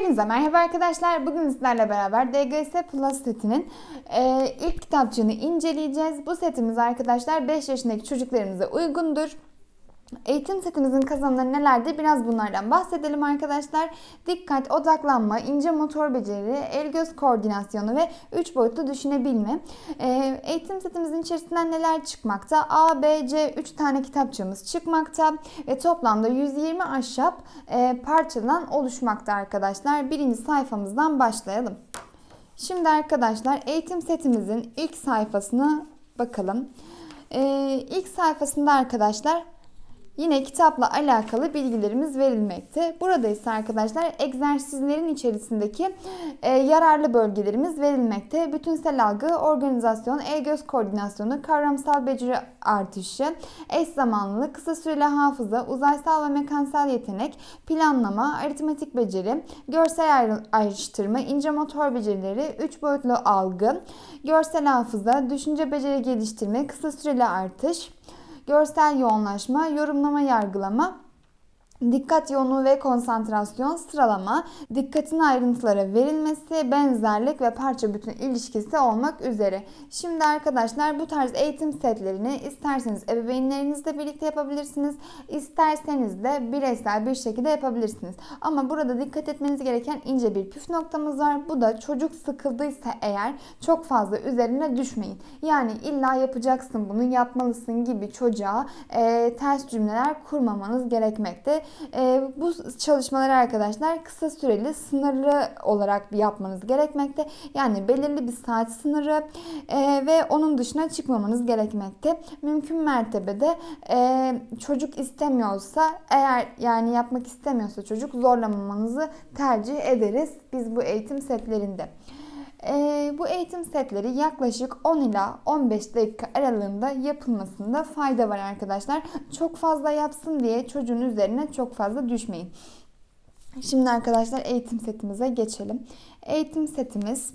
Hepinize merhaba arkadaşlar. Bugün sizlerle beraber DGS Plus setinin e, ilk kitapçığını inceleyeceğiz. Bu setimiz arkadaşlar 5 yaşındaki çocuklarımıza uygundur. Eğitim setimizin kazanımları nelerdir? Biraz bunlardan bahsedelim arkadaşlar. Dikkat, odaklanma, ince motor beceri, el göz koordinasyonu ve 3 boyutlu düşünebilme. Ee, eğitim setimizin içerisinden neler çıkmakta? A, B, C 3 tane kitapçığımız çıkmakta ve toplamda 120 ahşap e, parçadan oluşmakta arkadaşlar. Birinci sayfamızdan başlayalım. Şimdi arkadaşlar eğitim setimizin ilk sayfasına bakalım. Ee, ilk sayfasında arkadaşlar Yine kitapla alakalı bilgilerimiz verilmekte. Burada ise arkadaşlar egzersizlerin içerisindeki e, yararlı bölgelerimiz verilmekte. Bütünsel algı, organizasyon, el-göz koordinasyonu, kavramsal beceri artışı, eş zamanlılık, kısa süreli hafıza, uzaysal ve mekansal yetenek, planlama, aritmetik beceri, görsel ayrıştırma, ince motor becerileri, üç boyutlu algı, görsel hafıza, düşünce beceri geliştirme, kısa süreli artış, görsel yoğunlaşma, yorumlama, yargılama, Dikkat yoğunluğu ve konsantrasyon, sıralama, dikkatin ayrıntılara verilmesi, benzerlik ve parça bütün ilişkisi olmak üzere. Şimdi arkadaşlar bu tarz eğitim setlerini isterseniz ebeveynlerinizle birlikte yapabilirsiniz. isterseniz de bireysel bir şekilde yapabilirsiniz. Ama burada dikkat etmeniz gereken ince bir püf noktamız var. Bu da çocuk sıkıldıysa eğer çok fazla üzerine düşmeyin. Yani illa yapacaksın bunu yapmalısın gibi çocuğa e, ters cümleler kurmamanız gerekmekte. E, bu çalışmaları arkadaşlar kısa süreli sınırlı olarak yapmanız gerekmekte. Yani belirli bir saat sınırı e, ve onun dışına çıkmamanız gerekmekte. Mümkün mertebede e, çocuk istemiyorsa eğer yani yapmak istemiyorsa çocuk zorlamamanızı tercih ederiz biz bu eğitim setlerinde. E, bu eğitim setleri yaklaşık 10 ila 15 dakika aralığında yapılmasında fayda var arkadaşlar. Çok fazla yapsın diye çocuğun üzerine çok fazla düşmeyin. Şimdi arkadaşlar eğitim setimize geçelim. Eğitim setimiz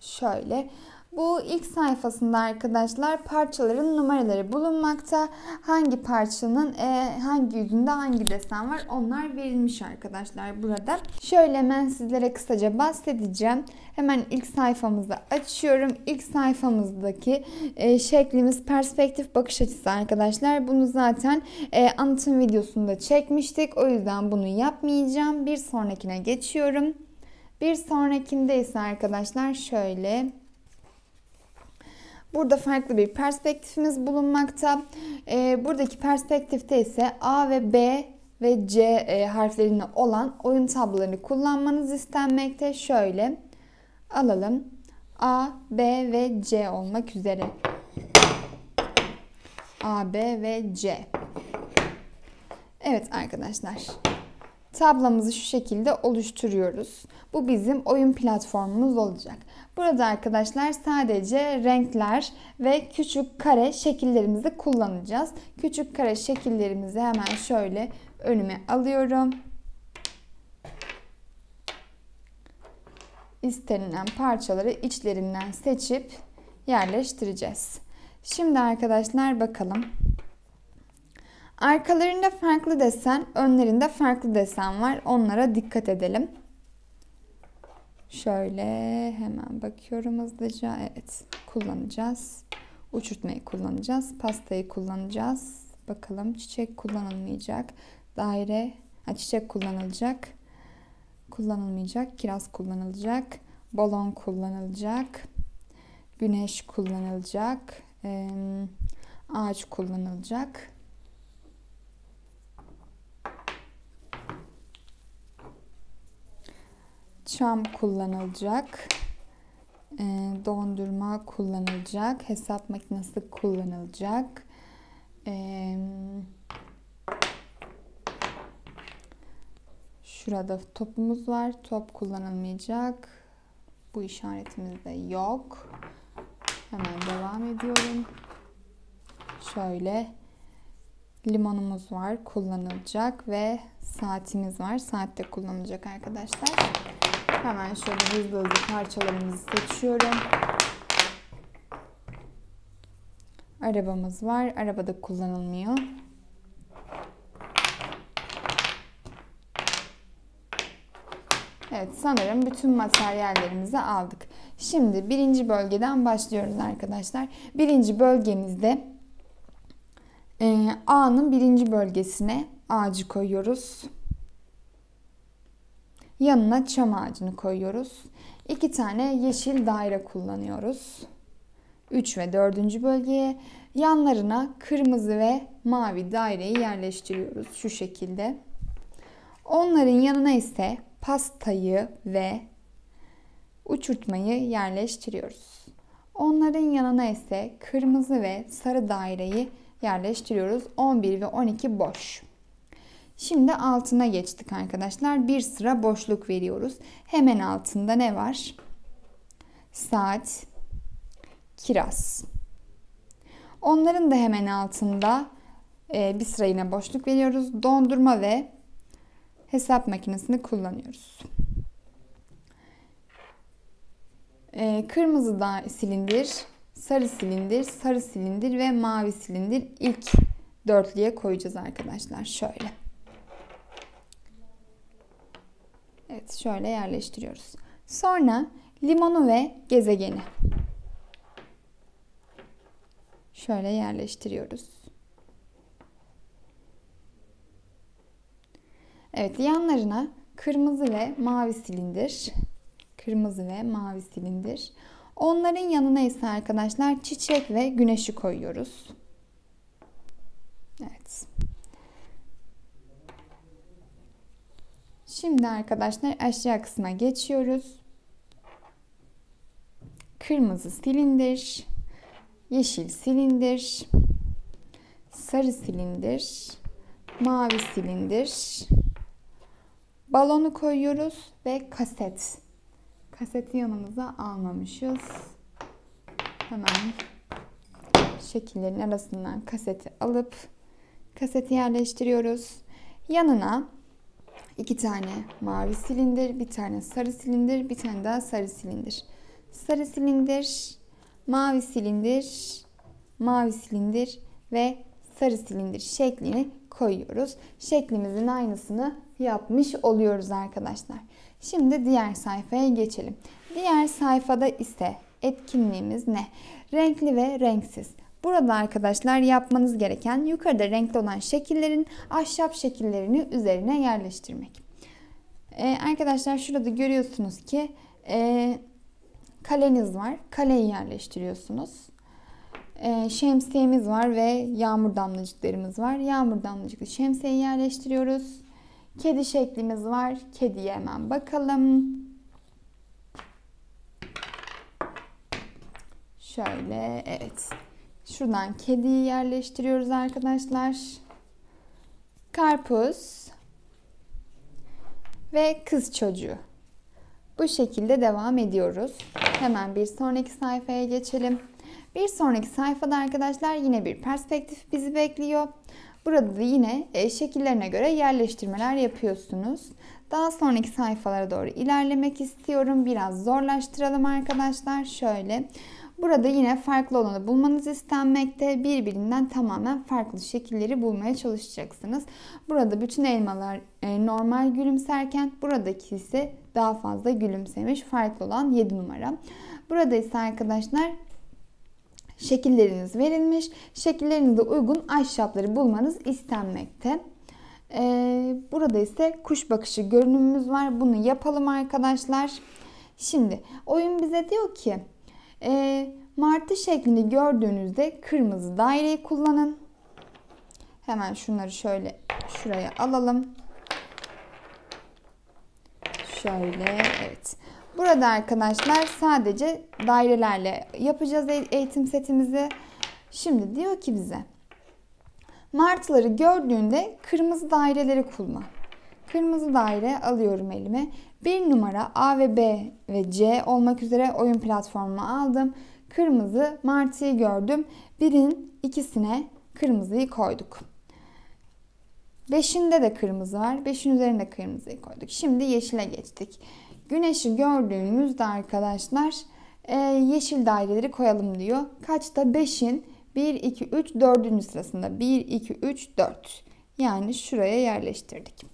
şöyle. Bu ilk sayfasında arkadaşlar parçaların numaraları bulunmakta. Hangi parçanın e, hangi yüzünde hangi desen var onlar verilmiş arkadaşlar burada. Şöyle hemen sizlere kısaca bahsedeceğim. Hemen ilk sayfamızı açıyorum. İlk sayfamızdaki e, şeklimiz perspektif bakış açısı arkadaşlar. Bunu zaten e, anlatım videosunda çekmiştik. O yüzden bunu yapmayacağım. Bir sonrakine geçiyorum. Bir sonrakinde ise arkadaşlar şöyle Burada farklı bir perspektifimiz bulunmakta. E, buradaki perspektifte ise A ve B ve C e, harflerine olan oyun tablolarını kullanmanız istenmekte. Şöyle alalım. A, B ve C olmak üzere. A, B ve C. Evet arkadaşlar. Tablamızı şu şekilde oluşturuyoruz. Bu bizim oyun platformumuz olacak. Burada arkadaşlar sadece renkler ve küçük kare şekillerimizi kullanacağız. Küçük kare şekillerimizi hemen şöyle önüme alıyorum. İstenilen parçaları içlerinden seçip yerleştireceğiz. Şimdi arkadaşlar bakalım. Arkalarında farklı desen, önlerinde farklı desen var. Onlara dikkat edelim. Şöyle hemen bakıyorum hızlıca. Evet kullanacağız. Uçurtmayı kullanacağız. Pastayı kullanacağız. Bakalım çiçek kullanılmayacak. Daire, ha, çiçek kullanılacak. Kullanılmayacak. Kiraz kullanılacak. Balon kullanılacak. Güneş kullanılacak. Ee, ağaç kullanılacak. Çam kullanılacak. E, dondurma kullanılacak. Hesap makinesi kullanılacak. E, şurada topumuz var. Top kullanılmayacak. Bu işaretimiz de yok. Hemen devam ediyorum. Şöyle limonumuz var kullanılacak ve saatimiz var. Saatte kullanılacak arkadaşlar. Hemen şöyle hızlı hızlı parçalarımızı seçiyorum. Arabamız var. Arabada kullanılmıyor. Evet sanırım bütün materyallerimizi aldık. Şimdi birinci bölgeden başlıyoruz arkadaşlar. Birinci bölgemizde e, A'nın birinci bölgesine ağacı koyuyoruz. Yanına çam ağacını koyuyoruz. İki tane yeşil daire kullanıyoruz. 3 ve 4. bölgeye yanlarına kırmızı ve mavi daireyi yerleştiriyoruz şu şekilde. Onların yanına ise pastayı ve uçurtmayı yerleştiriyoruz. Onların yanına ise kırmızı ve sarı daireyi yerleştiriyoruz. 11 ve 12 boş. Şimdi altına geçtik arkadaşlar. Bir sıra boşluk veriyoruz. Hemen altında ne var? Saat, kiraz. Onların da hemen altında e, bir sıra yine boşluk veriyoruz. Dondurma ve hesap makinesini kullanıyoruz. E, kırmızı da silindir, sarı silindir, sarı silindir ve mavi silindir ilk dörtlüye koyacağız arkadaşlar. Şöyle. Evet şöyle yerleştiriyoruz. Sonra limonu ve gezegeni şöyle yerleştiriyoruz. Evet yanlarına kırmızı ve mavi silindir. Kırmızı ve mavi silindir. Onların yanına ise arkadaşlar çiçek ve güneşi koyuyoruz. Evet. Şimdi arkadaşlar aşağı kısma geçiyoruz. Kırmızı silindir, yeşil silindir, sarı silindir, mavi silindir. Balonu koyuyoruz ve kaset. Kaseti yanımıza almamışız. Hemen şekillerin arasından kaseti alıp kaseti yerleştiriyoruz. Yanına iki tane mavi silindir, bir tane sarı silindir, bir tane daha sarı silindir. Sarı silindir, mavi silindir, mavi silindir ve sarı silindir şeklini koyuyoruz. Şeklimizin aynısını yapmış oluyoruz arkadaşlar. Şimdi diğer sayfaya geçelim. Diğer sayfada ise etkinliğimiz ne? Renkli ve renksiz. Burada arkadaşlar yapmanız gereken yukarıda renkli olan şekillerin ahşap şekillerini üzerine yerleştirmek. Ee, arkadaşlar şurada görüyorsunuz ki e, kaleniz var. Kaleyi yerleştiriyorsunuz. Ee, şemsiyemiz var ve yağmur damlacıklarımız var. Yağmur damlacıklı şemsiyeyi yerleştiriyoruz. Kedi şeklimiz var. Kediye hemen bakalım. Şöyle evet. Şuradan kediyi yerleştiriyoruz arkadaşlar. Karpuz ve kız çocuğu. Bu şekilde devam ediyoruz. Hemen bir sonraki sayfaya geçelim. Bir sonraki sayfada arkadaşlar yine bir perspektif bizi bekliyor. Burada da yine e, şekillerine göre yerleştirmeler yapıyorsunuz. Daha sonraki sayfalara doğru ilerlemek istiyorum. Biraz zorlaştıralım arkadaşlar. Şöyle. Burada yine farklı olanı bulmanız istenmekte. Birbirinden tamamen farklı şekilleri bulmaya çalışacaksınız. Burada bütün elmalar e, normal gülümserken buradaki ise daha fazla gülümsemiş. Farklı olan 7 numara. Burada ise arkadaşlar şekilleriniz verilmiş. Şekillerinize uygun ahşapları bulmanız istenmekte. Ee, burada ise kuş bakışı görünümümüz var. Bunu yapalım arkadaşlar. Şimdi oyun bize diyor ki e, martı şeklini gördüğünüzde kırmızı daireyi kullanın. Hemen şunları şöyle şuraya alalım. Şöyle evet. Burada arkadaşlar sadece dairelerle yapacağız e- eğitim setimizi. Şimdi diyor ki bize martıları gördüğünde kırmızı daireleri kullan. Kırmızı daire alıyorum elime. Bir numara A ve B ve C olmak üzere oyun platformuna aldım. Kırmızı martıyı gördüm. Birin ikisine kırmızıyı koyduk. Beşinde de kırmızı var. Beşin üzerinde kırmızıyı koyduk. Şimdi yeşile geçtik. Güneşi gördüğümüzde arkadaşlar e, yeşil daireleri koyalım diyor. Kaçta? 5'in 1, 2, 3, 4. sırasında. 1, 2, 3, 4. Yani şuraya yerleştirdik.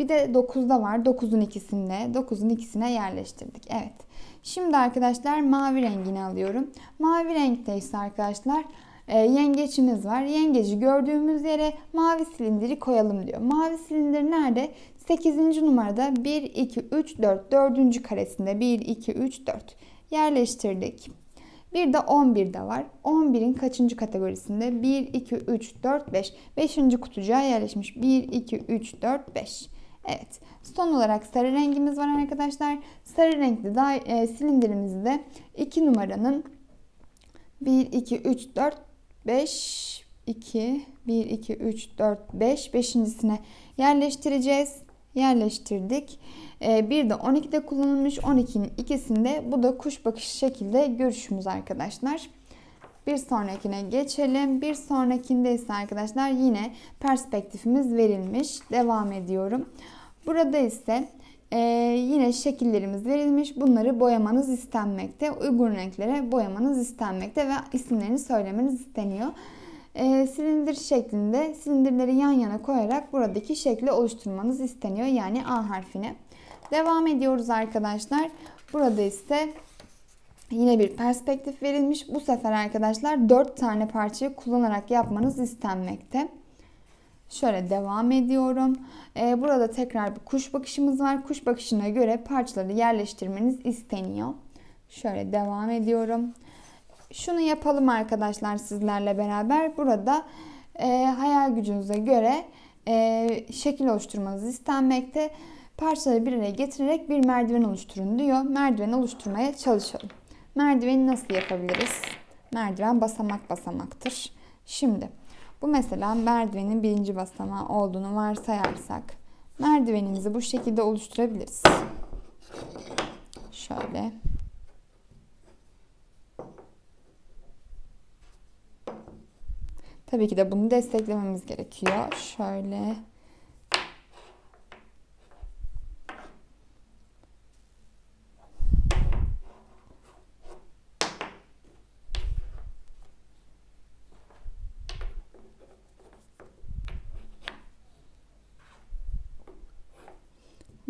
Bir de 9'da var. 9'un ikisinde. 9'un ikisine yerleştirdik. Evet. Şimdi arkadaşlar mavi rengini alıyorum. Mavi renkte ise arkadaşlar e, yengeçimiz var. Yengeci gördüğümüz yere mavi silindiri koyalım diyor. Mavi silindir nerede? 8. numarada 1, 2, 3, 4. 4. karesinde 1, 2, 3, 4 yerleştirdik. Bir de 11'de var. 11'in kaçıncı kategorisinde? 1, 2, 3, 4, 5. 5. kutucuğa yerleşmiş. 1, 2, 3, 4, 5. Evet. Son olarak sarı rengimiz var arkadaşlar. Sarı renkli da, e, silindirimizde 2 numaranın 1, 2, 3, 4, 5, 2, 1, 2, 3, 4, 5. Beşincisine yerleştireceğiz. Yerleştirdik. Ee, bir de 12'de kullanılmış 12'nin ikisinde bu da kuş bakışı şekilde görüşümüz arkadaşlar. Bir sonrakine geçelim. Bir sonrakinde ise arkadaşlar yine perspektifimiz verilmiş. Devam ediyorum. Burada ise ee, yine şekillerimiz verilmiş. Bunları boyamanız istenmekte. Uygun renklere boyamanız istenmekte ve isimlerini söylemeniz isteniyor. Ee, silindir şeklinde silindirleri yan yana koyarak buradaki şekli oluşturmanız isteniyor. Yani A harfini. Devam ediyoruz arkadaşlar. Burada ise yine bir perspektif verilmiş. Bu sefer arkadaşlar 4 tane parçayı kullanarak yapmanız istenmekte. Şöyle devam ediyorum. Ee, burada tekrar bir kuş bakışımız var. Kuş bakışına göre parçaları yerleştirmeniz isteniyor. Şöyle devam ediyorum. Şunu yapalım arkadaşlar sizlerle beraber. Burada e, hayal gücünüze göre e, şekil oluşturmanız istenmekte. Parçaları bir araya getirerek bir merdiven oluşturun diyor. Merdiven oluşturmaya çalışalım. Merdiveni nasıl yapabiliriz? Merdiven basamak basamaktır. Şimdi bu mesela merdivenin birinci basamağı olduğunu varsayarsak merdivenimizi bu şekilde oluşturabiliriz. Şöyle. Tabii ki de bunu desteklememiz gerekiyor. Şöyle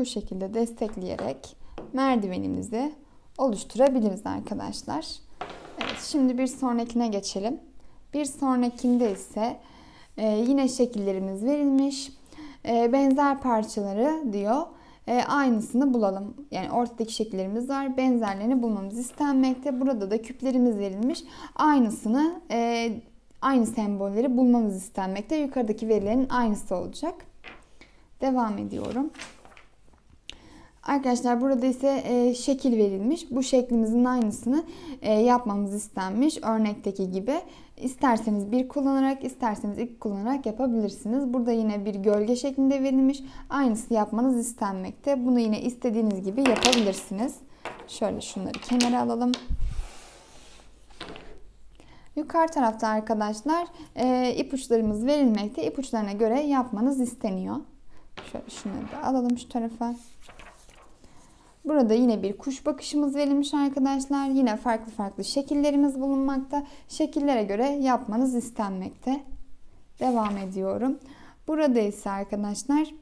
bu şekilde destekleyerek merdivenimizi oluşturabiliriz arkadaşlar. Evet, şimdi bir sonrakine geçelim. Bir sonrakinde ise e, yine şekillerimiz verilmiş. E, benzer parçaları diyor. E, aynısını bulalım. Yani ortadaki şekillerimiz var. Benzerlerini bulmamız istenmekte. Burada da küplerimiz verilmiş. Aynısını e, aynı sembolleri bulmamız istenmekte. Yukarıdaki verilerin aynısı olacak. Devam ediyorum. Arkadaşlar burada ise e, şekil verilmiş. Bu şeklimizin aynısını e, yapmamız istenmiş. Örnekteki gibi. İsterseniz bir kullanarak, isterseniz iki kullanarak yapabilirsiniz. Burada yine bir gölge şeklinde verilmiş. Aynısı yapmanız istenmekte. Bunu yine istediğiniz gibi yapabilirsiniz. Şöyle şunları kenara alalım. Yukarı tarafta arkadaşlar e, ipuçlarımız verilmekte. İpuçlarına göre yapmanız isteniyor. Şöyle şunları da alalım şu tarafa. Burada yine bir kuş bakışımız verilmiş arkadaşlar. Yine farklı farklı şekillerimiz bulunmakta. Şekillere göre yapmanız istenmekte. Devam ediyorum. Burada ise arkadaşlar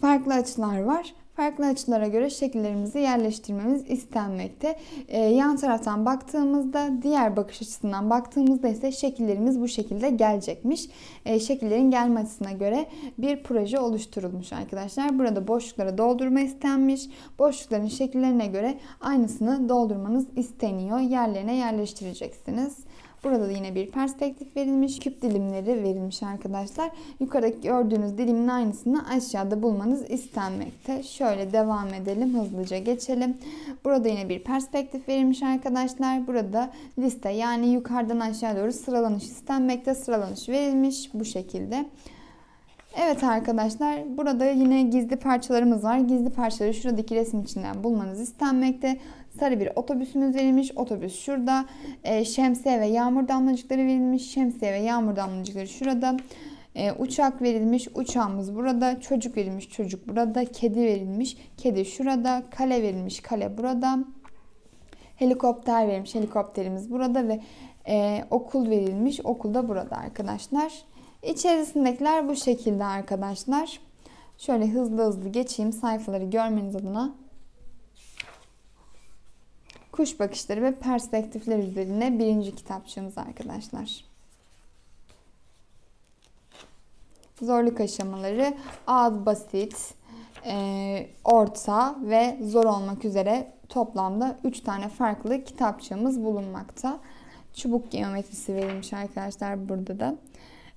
farklı açılar var farklı açılara göre şekillerimizi yerleştirmemiz istenmekte. Ee, yan taraftan baktığımızda diğer bakış açısından baktığımızda ise şekillerimiz bu şekilde gelecekmiş. Ee, şekillerin gelme açısına göre bir proje oluşturulmuş arkadaşlar. Burada boşlukları doldurma istenmiş. Boşlukların şekillerine göre aynısını doldurmanız isteniyor. Yerlerine yerleştireceksiniz. Burada da yine bir perspektif verilmiş. Küp dilimleri verilmiş arkadaşlar. Yukarıdaki gördüğünüz dilimin aynısını aşağıda bulmanız istenmekte. Şöyle devam edelim. Hızlıca geçelim. Burada yine bir perspektif verilmiş arkadaşlar. Burada liste yani yukarıdan aşağı doğru sıralanış istenmekte. Sıralanış verilmiş bu şekilde. Evet arkadaşlar burada yine gizli parçalarımız var. Gizli parçaları şuradaki resim içinden bulmanız istenmekte. Sarı bir otobüsümüz verilmiş. Otobüs şurada. E, şemsiye ve yağmur damlacıkları verilmiş. Şemsiye ve yağmur damlacıkları şurada. E, uçak verilmiş. Uçağımız burada. Çocuk verilmiş. Çocuk burada. Kedi verilmiş. Kedi şurada. Kale verilmiş. Kale burada. Helikopter verilmiş. Helikopterimiz burada ve e, okul verilmiş. Okul da burada arkadaşlar. İçerisindekiler bu şekilde arkadaşlar. Şöyle hızlı hızlı geçeyim sayfaları görmeniz adına. Kuş bakışları ve perspektifler üzerine birinci kitapçığımız arkadaşlar. Zorluk aşamaları az basit, e, orta ve zor olmak üzere toplamda 3 tane farklı kitapçığımız bulunmakta. Çubuk geometrisi verilmiş arkadaşlar burada da.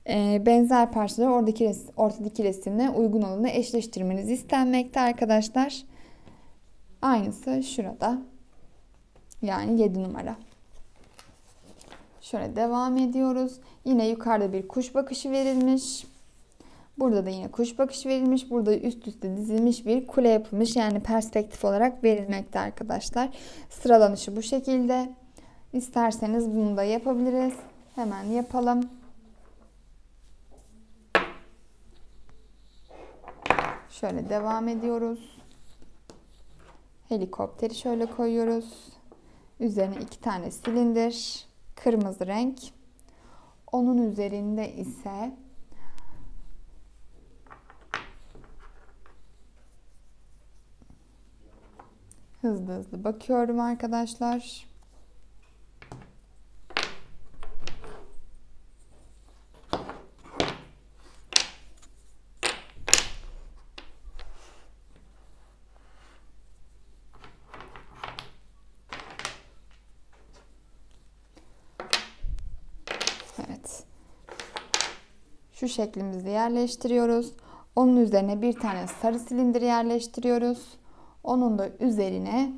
E, benzer parçaları oradaki res, ortadaki resimle uygun olanı eşleştirmeniz istenmekte arkadaşlar. Aynısı şurada. Yani 7 numara. Şöyle devam ediyoruz. Yine yukarıda bir kuş bakışı verilmiş. Burada da yine kuş bakışı verilmiş. Burada üst üste dizilmiş bir kule yapılmış. Yani perspektif olarak verilmekte arkadaşlar. Sıralanışı bu şekilde. İsterseniz bunu da yapabiliriz. Hemen yapalım. Şöyle devam ediyoruz. Helikopteri şöyle koyuyoruz. Üzerine iki tane silindir. Kırmızı renk. Onun üzerinde ise hızlı hızlı bakıyorum arkadaşlar. Evet. Şu şeklimizi yerleştiriyoruz. Onun üzerine bir tane sarı silindir yerleştiriyoruz. Onun da üzerine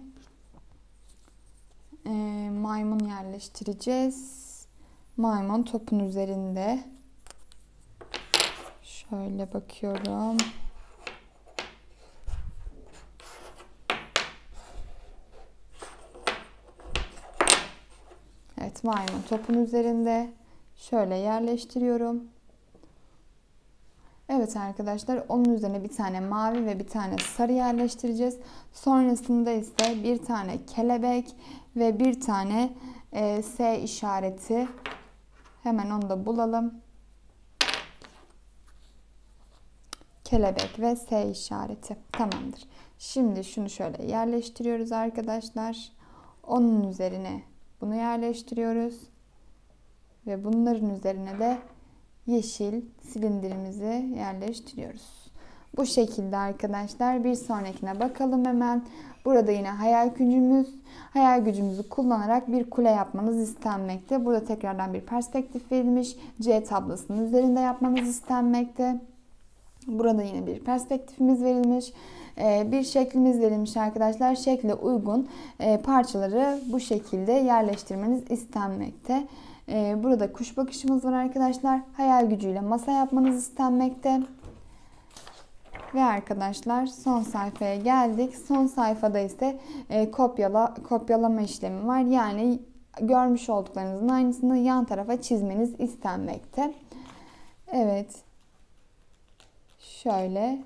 e, maymun yerleştireceğiz. Maymun topun üzerinde. Şöyle bakıyorum. Evet maymun topun üzerinde. Şöyle yerleştiriyorum. Evet arkadaşlar onun üzerine bir tane mavi ve bir tane sarı yerleştireceğiz. Sonrasında ise bir tane kelebek ve bir tane e, S işareti. Hemen onu da bulalım. Kelebek ve S işareti. Tamamdır. Şimdi şunu şöyle yerleştiriyoruz arkadaşlar. Onun üzerine bunu yerleştiriyoruz. Ve bunların üzerine de yeşil silindirimizi yerleştiriyoruz. Bu şekilde arkadaşlar bir sonrakine bakalım hemen. Burada yine hayal gücümüz, hayal gücümüzü kullanarak bir kule yapmanız istenmekte. Burada tekrardan bir perspektif verilmiş. C tablosunun üzerinde yapmanız istenmekte. Burada yine bir perspektifimiz verilmiş. Ee, bir şeklimiz verilmiş arkadaşlar. Şekle uygun e, parçaları bu şekilde yerleştirmeniz istenmekte. Ee, burada kuş bakışımız var arkadaşlar. Hayal gücüyle masa yapmanız istenmekte. Ve arkadaşlar son sayfaya geldik. Son sayfada ise e, kopyala kopyalama işlemi var. Yani görmüş olduklarınızın aynısını yan tarafa çizmeniz istenmekte. Evet. Şöyle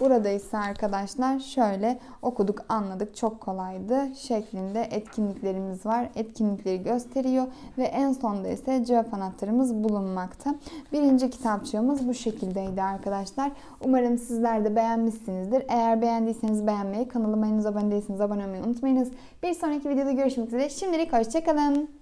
Burada ise arkadaşlar şöyle okuduk anladık çok kolaydı şeklinde etkinliklerimiz var. Etkinlikleri gösteriyor ve en sonda ise cevap anahtarımız bulunmakta. Birinci kitapçığımız bu şekildeydi arkadaşlar. Umarım sizler de beğenmişsinizdir. Eğer beğendiyseniz beğenmeyi, kanalıma henüz abone değilseniz abone olmayı unutmayınız. Bir sonraki videoda görüşmek üzere. Şimdilik hoşçakalın.